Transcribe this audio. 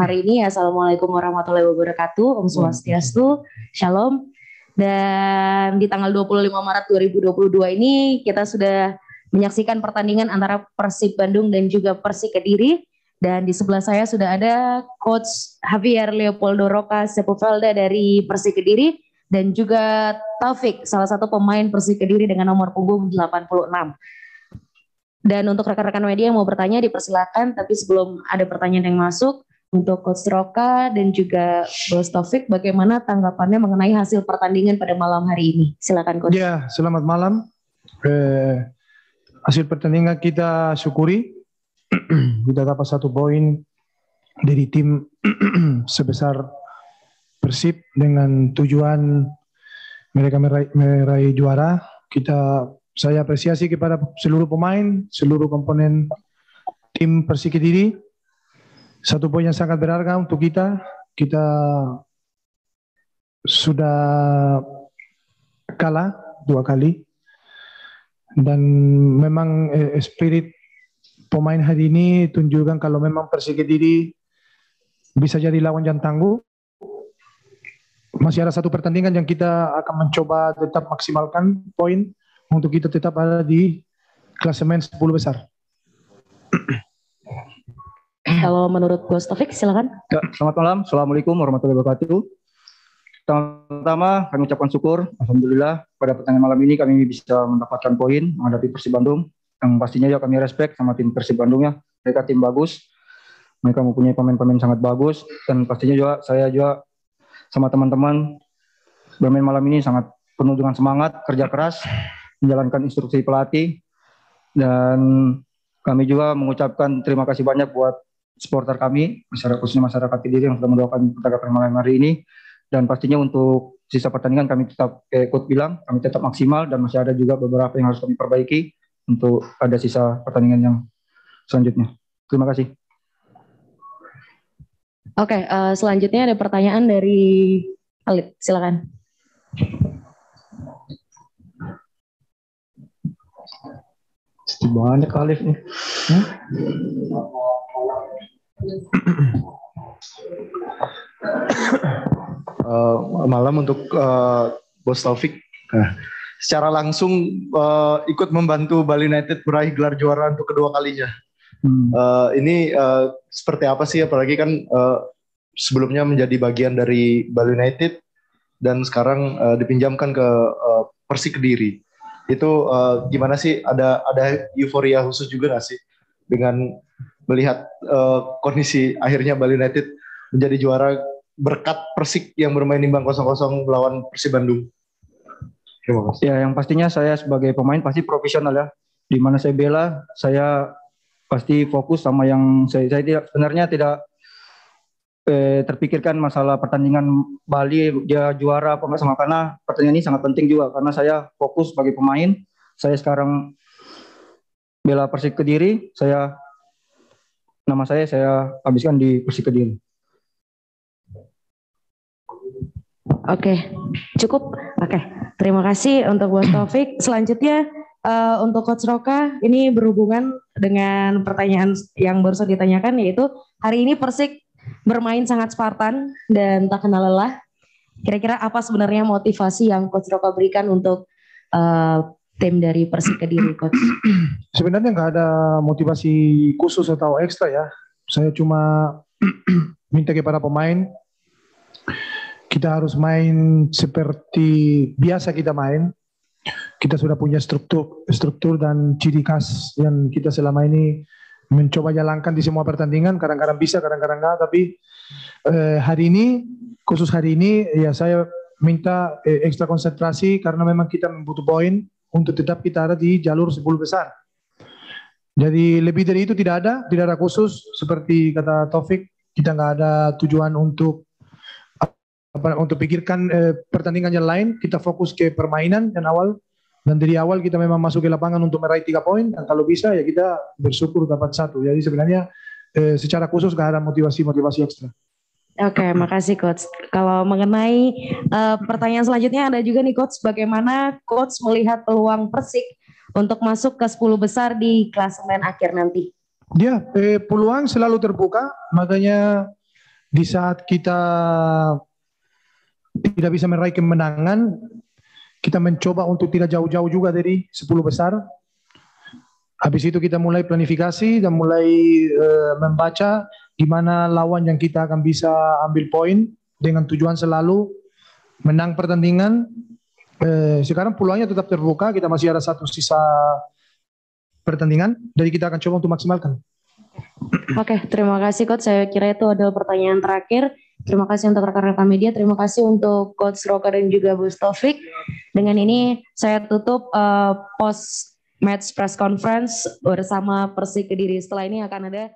hari ini. Assalamualaikum warahmatullahi wabarakatuh. Om Swastiastu. Shalom. Dan di tanggal 25 Maret 2022 ini kita sudah menyaksikan pertandingan antara Persib Bandung dan juga Persik Kediri. Dan di sebelah saya sudah ada Coach Javier Leopoldo Roca Sepulveda dari Persik Kediri dan juga Taufik, salah satu pemain Persik Kediri dengan nomor punggung 86. Dan untuk rekan-rekan media yang mau bertanya dipersilakan, tapi sebelum ada pertanyaan yang masuk, untuk Coach Roka dan juga Bos Taufik, bagaimana tanggapannya mengenai hasil pertandingan pada malam hari ini? Silakan Coach. Ya, selamat malam. Eh, hasil pertandingan kita syukuri. kita dapat satu poin dari tim sebesar Persib dengan tujuan mereka meraih, meraih juara. Kita saya apresiasi kepada seluruh pemain, seluruh komponen tim Persik Kediri. Satu poin yang sangat berharga untuk kita. Kita sudah kalah dua kali dan memang eh, spirit pemain hari ini tunjukkan kalau memang Persik Kediri bisa jadi lawan yang tangguh. Masih ada satu pertandingan yang kita akan mencoba tetap maksimalkan poin untuk kita tetap ada di klasemen 10 besar. Kalau menurut Bos Taufik silakan. Ya, selamat malam. Assalamualaikum warahmatullahi wabarakatuh. Pertama-tama kami ucapkan syukur, Alhamdulillah pada pertandingan malam ini kami bisa mendapatkan poin menghadapi Persib Bandung. Yang pastinya ya kami respect sama tim Persib Bandung ya. Mereka tim bagus, mereka mempunyai pemain-pemain sangat bagus dan pastinya juga saya juga sama teman-teman bermain malam ini sangat penuh dengan semangat, kerja keras, menjalankan instruksi pelatih dan kami juga mengucapkan terima kasih banyak buat supporter kami, masyarakat khususnya masyarakat Kediri yang sudah mendoakan pertandingan malam hari ini dan pastinya untuk sisa pertandingan kami tetap kayak Coach bilang kami tetap maksimal dan masih ada juga beberapa yang harus kami perbaiki untuk ada sisa pertandingan yang selanjutnya. Terima kasih. Oke, uh, selanjutnya ada pertanyaan dari Alif, silakan. Banyak Alif nih. Hmm? Uh, malam untuk uh, Bos Taufik. Nah, secara langsung uh, ikut membantu Bali United meraih gelar juara untuk kedua kalinya. Hmm. Uh, ini uh, seperti apa sih? Apalagi kan uh, sebelumnya menjadi bagian dari Bali United dan sekarang uh, dipinjamkan ke uh, Persik Kediri. Itu uh, gimana sih? Ada ada euforia khusus juga nggak sih dengan melihat uh, kondisi akhirnya Bali United menjadi juara berkat Persik yang bermain imbang 0-0 melawan Persib Bandung. Terima kasih. Ya, yang pastinya saya sebagai pemain pasti profesional ya. Di mana saya bela, saya pasti fokus sama yang saya, saya tidak sebenarnya tidak eh, terpikirkan masalah pertandingan Bali dia juara apa enggak sama karena pertandingan ini sangat penting juga karena saya fokus sebagai pemain. Saya sekarang bela Persik Kediri, saya nama saya saya habiskan di Persik Kediri. Oke, cukup. Oke, terima kasih untuk Bos Taufik. Selanjutnya uh, untuk Coach Roka, ini berhubungan dengan pertanyaan yang baru saja ditanyakan yaitu hari ini Persik bermain sangat Spartan dan tak kenal lelah. Kira-kira apa sebenarnya motivasi yang Coach Roka berikan untuk uh, tim dari Persik Kediri, Coach? Sebenarnya nggak ada motivasi khusus atau ekstra ya. Saya cuma minta kepada pemain kita harus main seperti biasa kita main. Kita sudah punya struktur struktur dan ciri khas yang kita selama ini mencoba jalankan di semua pertandingan. Kadang-kadang bisa, kadang-kadang enggak. Tapi eh, hari ini, khusus hari ini, ya saya minta eh, ekstra konsentrasi karena memang kita membutuh poin untuk tetap kita ada di jalur 10 besar. Jadi lebih dari itu tidak ada, tidak ada khusus seperti kata Taufik, kita nggak ada tujuan untuk apa, untuk pikirkan eh, pertandingan yang lain, kita fokus ke permainan yang awal dan dari awal kita memang masuk ke lapangan untuk meraih tiga poin dan kalau bisa ya kita bersyukur dapat satu. Jadi sebenarnya eh, secara khusus nggak ada motivasi-motivasi ekstra. Oke, okay, makasih coach. Kalau mengenai uh, pertanyaan selanjutnya ada juga nih coach, bagaimana coach melihat peluang Persik untuk masuk ke 10 besar di klasemen akhir nanti? Ya, eh, peluang selalu terbuka, makanya di saat kita tidak bisa meraih kemenangan, kita mencoba untuk tidak jauh-jauh juga dari 10 besar. Habis itu kita mulai planifikasi dan mulai uh, membaca di mana lawan yang kita akan bisa ambil poin dengan tujuan selalu menang pertandingan. Uh, sekarang peluangnya tetap terbuka, kita masih ada satu sisa pertandingan, jadi kita akan coba untuk maksimalkan. Oke, terima kasih Coach. Saya kira itu adalah pertanyaan terakhir. Terima kasih untuk rekan-rekan media. Terima kasih untuk Coach Rocker dan juga Bu Taufik. Dengan ini saya tutup uh, post match press conference bersama Persik Kediri. Setelah ini akan ada